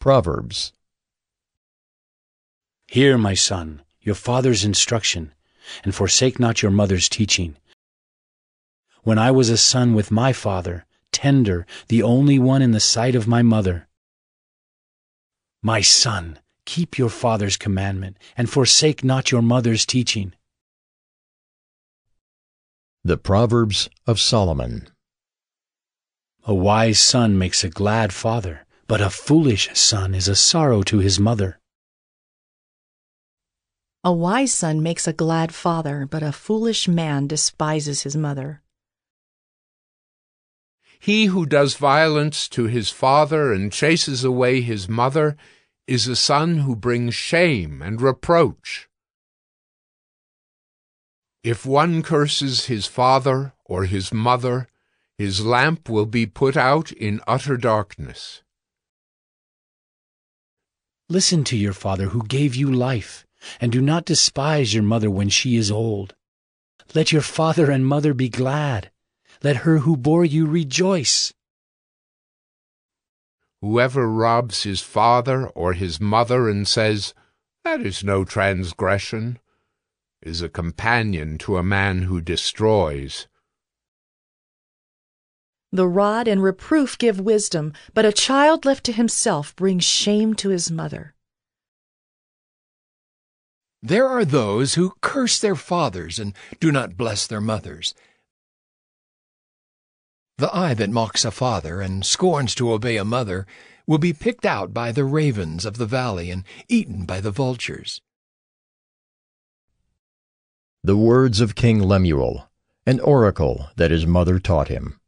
Proverbs Hear, my son, your father's instruction, and forsake not your mother's teaching. When I was a son with my father, tender, the only one in the sight of my mother. My son, keep your father's commandment, and forsake not your mother's teaching. The Proverbs of Solomon A wise son makes a glad father, but a foolish son is a sorrow to his mother. A wise son makes a glad father, but a foolish man despises his mother. He who does violence to his father and chases away his mother is a son who brings shame and reproach. If one curses his father or his mother, his lamp will be put out in utter darkness. Listen to your father who gave you life, and do not despise your mother when she is old. Let your father and mother be glad. Let her who bore you rejoice. Whoever robs his father or his mother and says, That is no transgression, is a companion to a man who destroys. The rod and reproof give wisdom, but a child left to himself brings shame to his mother. There are those who curse their fathers and do not bless their mothers. The eye that mocks a father and scorns to obey a mother will be picked out by the ravens of the valley and eaten by the vultures. The words of King Lemuel, an oracle that his mother taught him.